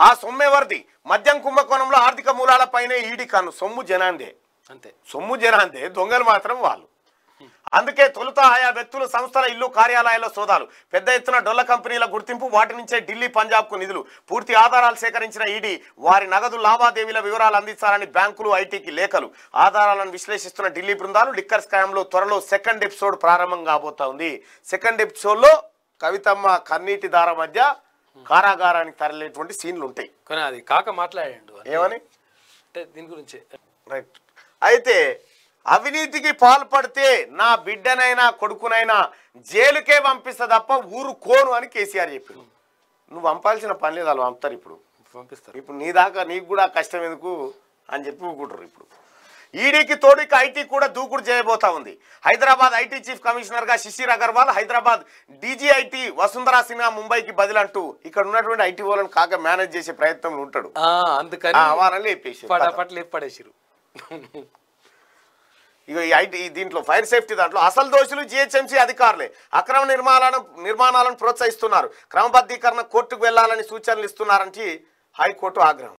ఆ సొమ్ము ఎవరిది మద్యం కుంభకోణంలో ఆర్థిక మూలాలపైనే ఈడి కన్ను సొమ్ము జనాందే. అంతే. సొమ్ము జనాందే. దొంగలు మాత్రం వాళ్ళు. అందుకే తొలుత ఆయా వ్యక్తులు సంస్థల ఇల్లు కార్యాలయాల్లో సోదాలు. పెద్ద ఎత్తున డొల్ల కంపెనీల గుర్తింపు వాటి నుంచే ఢిల్లీ పంజాబ్కు నిధులు. పూర్తి ఆధారాలు సేకరించిన ఈడీ వారి నగదు లావాదేవీల వివరాలు అందించాలని బ్యాంకులు ఐటీకి లేఖలు. ఆధారాలను విశ్లేషిస్తున్న ఢిల్లీ బృందాలు లిక్కర్ స్కామ్లో త్వరలో సెకండ్ ఎపిసోడ్ ప్రారంభం కాబోతా ఉంది సెకండ్ ఎపిసోడ్లో కవితమ్మ కన్నీటి దార మధ్య కారాగారానికి తరలేటువంటి సీన్లు ఉంటాయి కానీ అది కాక మాట్లాడాడు ఏమని? అంటే దీని గురించి. రైట్. అయితే అవినీతికి పాల్పడితే నా బిడ్డనైనా కొడుకునైనా జైలుకే పంపిస్తా తప్ప ఊరు కోను అని కేసీఆర్ చెప్పిండు. నువ్వు పంపాల్సిన పని లేదు వాళ్ళు పంపుతారు ఇప్పుడు. పంపిస్తారు. ఇప్పుడు నీ దాకా నీకు కూడా కష్టం ఎందుకు అని చెప్పి ఊరుకుంటారు ఇప్పుడు. ఈడీకి తోడుకి ఐటీ కూడా దూకుడు చేయబోతా ఉంది. హైదరాబాద్ ఐటీ చీఫ్ కమిషనర్గా శిశిర్ అగర్వాల్ హైదరాబాద్ డీజీఐటీ వసుంధరా సిన్హా ముంబైకి బదిలంటూ ఇక్కడ ఉన్నటువంటి ఐటీ వాళ్ళని కాక మేనేజ్ చేసే ప్రయత్నంలో ఉంటాడు. అందుకని ఇక ఈ ఐటీ దీంట్లో ఫైర్ సేఫ్టీ దాంట్లో అసలు దోషులు జిహెచ్ఎంసీ అధికారులే. అక్రమ నిర్మాణాలను నిర్మాణాలను ప్రోత్సహిస్తున్నారు. క్రమబద్ధీకరణ కోర్టుకు వెళ్ళాలని సూచనలు ఇస్తున్నారంటే హైకోర్టు ఆగ్రహం.